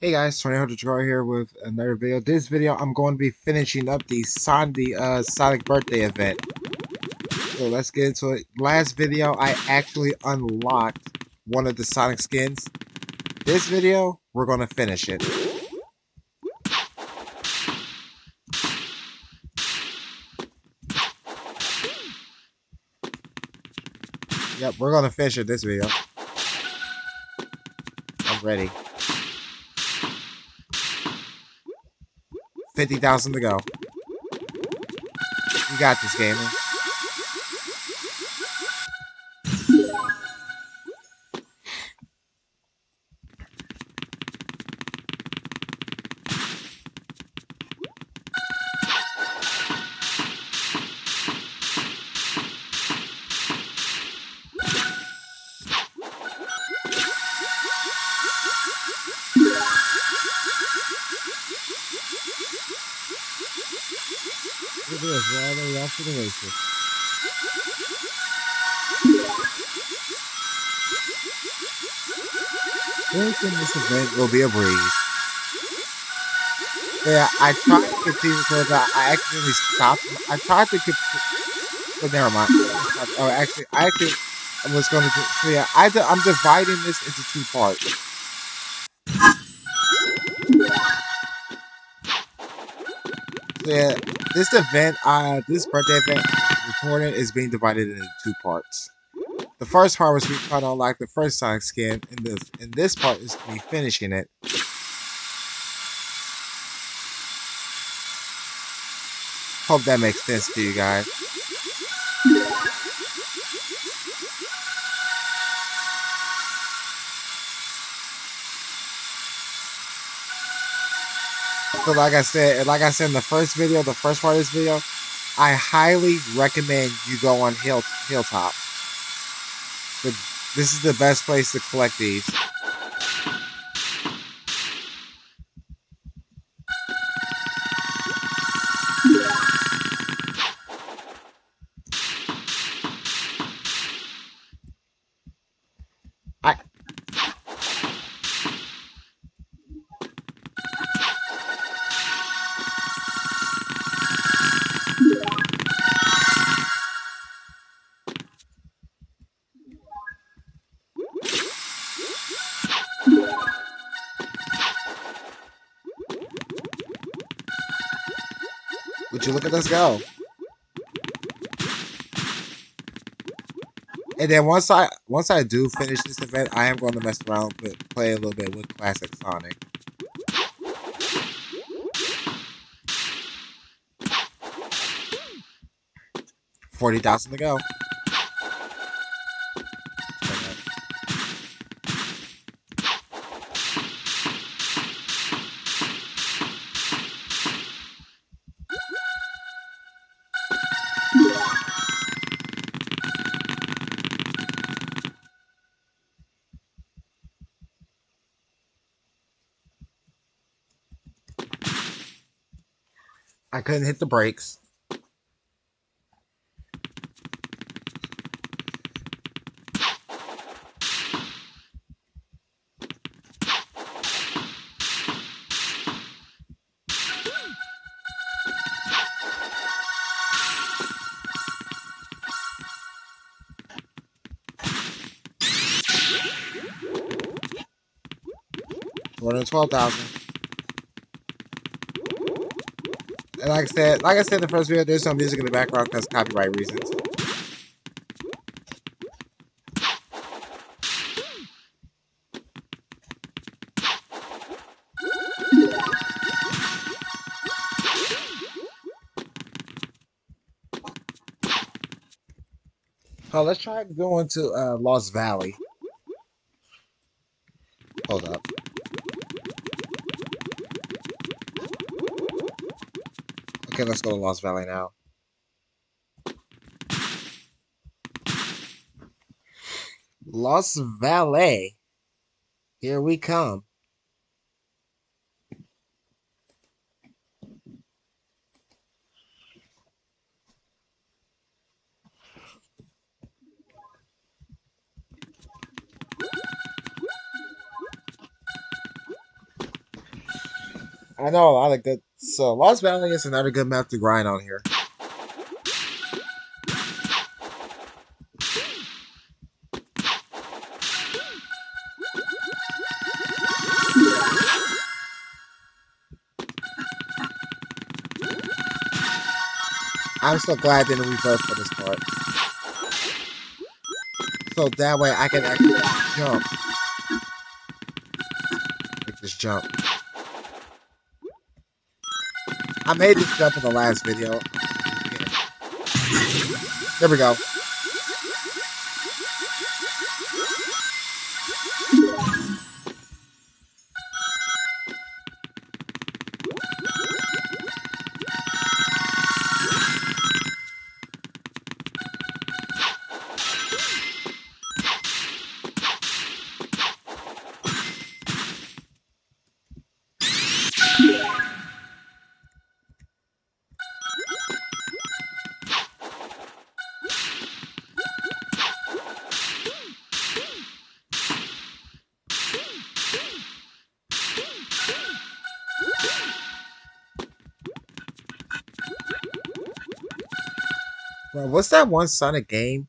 Hey guys, Tornado Hunter here with another video. This video, I'm going to be finishing up the uh, Sonic birthday event. So let's get into it. Last video, I actually unlocked one of the Sonic skins. This video, we're going to finish it. Yep, we're going to finish it this video. I'm ready. 50,000 to go. You got this, gamer. At this, we're way off to the races. Finishing this event will be a breeze. Yeah, I tried to continue because I, accidentally stopped. I tried to keep, but never mind. Oh, actually, I actually was going to do. So yeah, I, I'm dividing this into two parts. So yeah, this event, uh, this birthday event recording is being divided into two parts. The first part was me trying to unlock the first Sonic skin, and this and this part is me finishing it. Hope that makes sense to you guys. So like I said, like I said in the first video, the first part of this video, I highly recommend you go on Hill Hilltop. This is the best place to collect these. You look at this go? And then once I once I do finish this event, I am going to mess around with play a little bit with classic Sonic. Forty thousand to go. I couldn't hit the brakes. More than twelve thousand. And like I said, like I said in the first video, there's some music in the background because copyright reasons. Oh, let's try going to uh, Lost Valley. Hold up. Okay, let's go to Lost Valley now. Lost Valley. Here we come. Know a lot of good. So Lost Valley is another good map to grind on here. I'm so glad I didn't reverse for this part. So that way I can actually jump. Make this jump. I made this jump in the last video. There we go. Bro, what's that one Sonic game?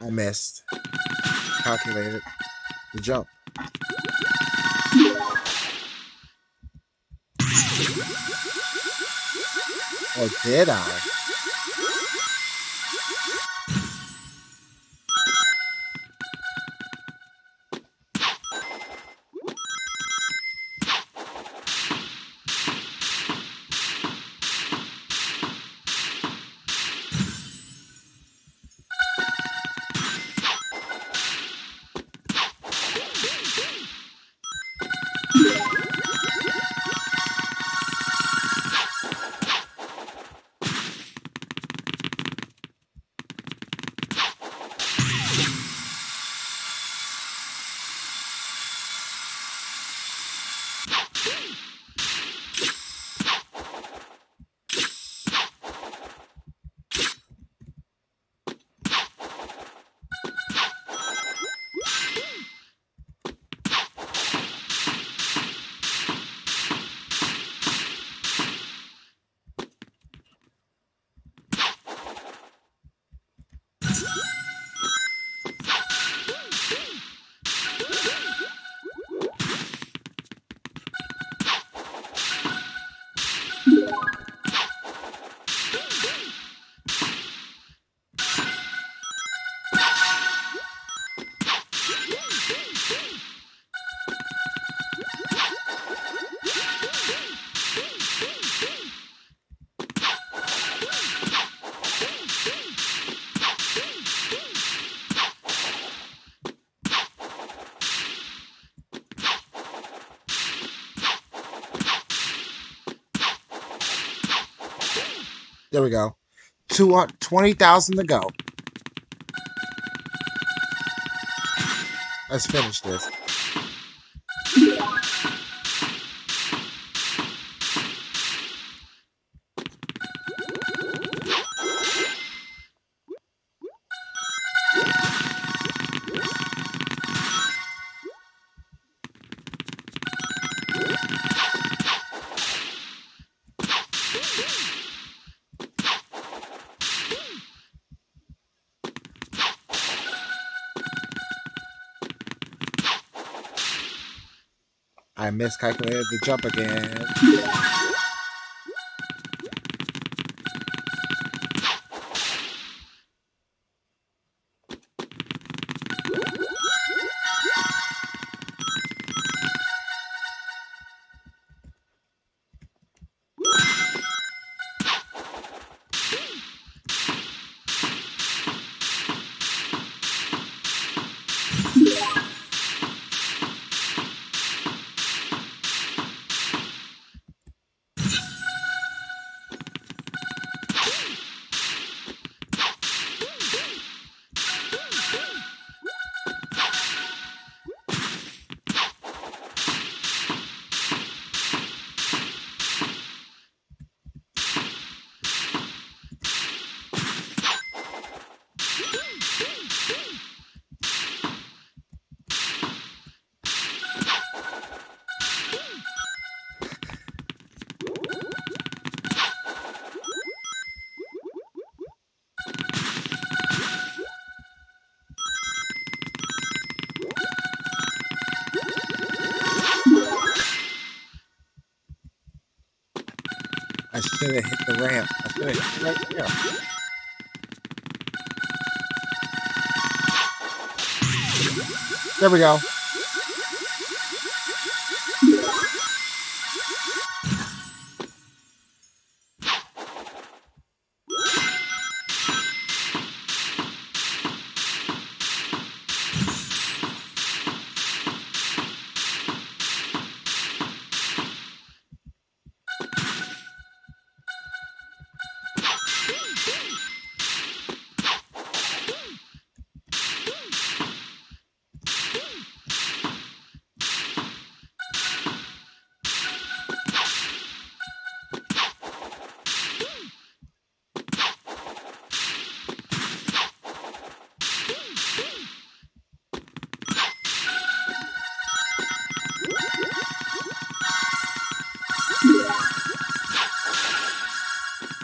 I missed. Calculated the jump. Alterar. There we go. Two, uh, 20,000 to go. Let's finish this. I miscalculated the jump again. Should have hit the ramp. I should have hit right there. There we go.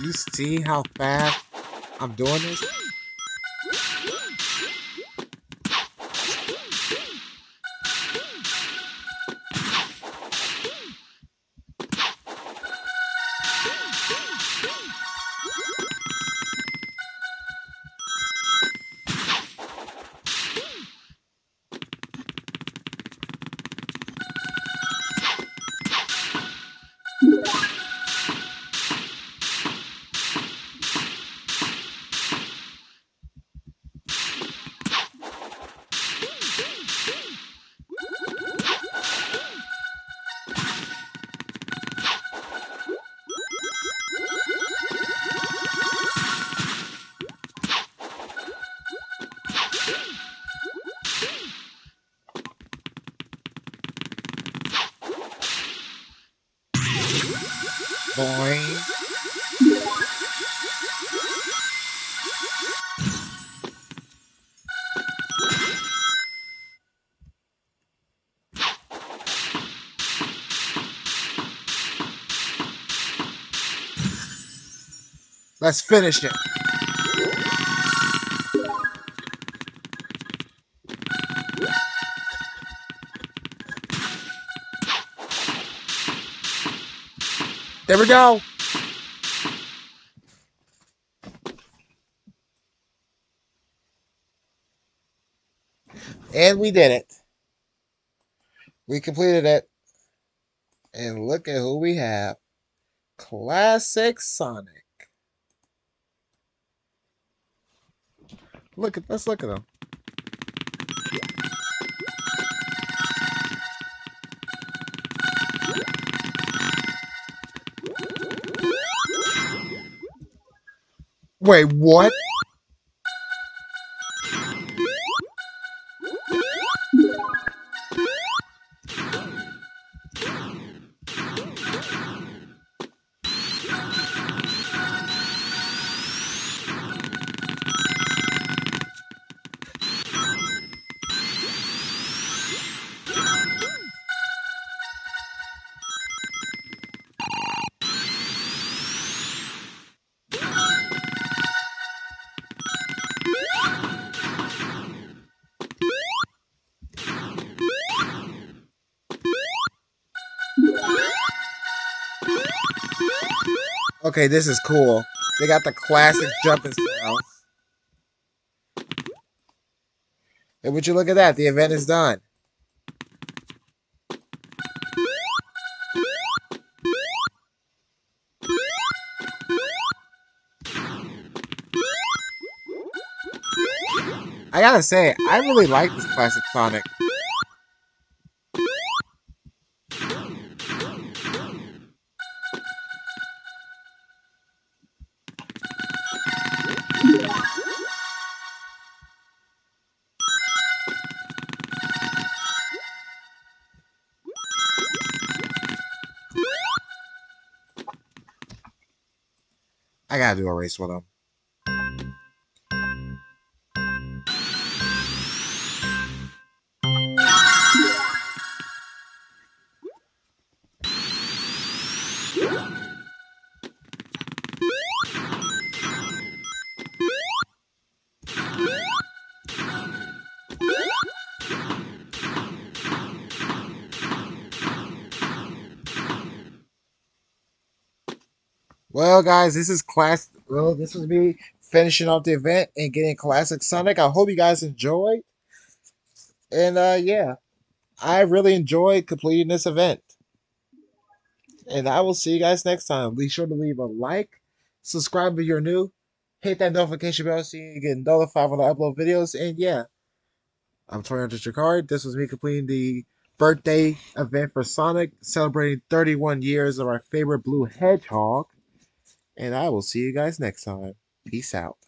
You see how fast I'm doing this? Let's finish it. There we go. And we did it. We completed it. And look at who we have. Classic Sonic. Look at let's look at them. Wait, what? Okay, this is cool. They got the classic jumping style. And would you look at that? The event is done. I gotta say, I really like this classic Sonic. Do a race with him. Well, guys, this is class. Well, this was me finishing off the event and getting classic Sonic. I hope you guys enjoyed. And uh, yeah, I really enjoyed completing this event. And I will see you guys next time. Be sure to leave a like, subscribe if you're new, hit that notification bell so you get notified when I upload videos. And yeah, I'm Torian Chikari. This was me completing the birthday event for Sonic, celebrating 31 years of our favorite blue hedgehog. And I will see you guys next time. Peace out.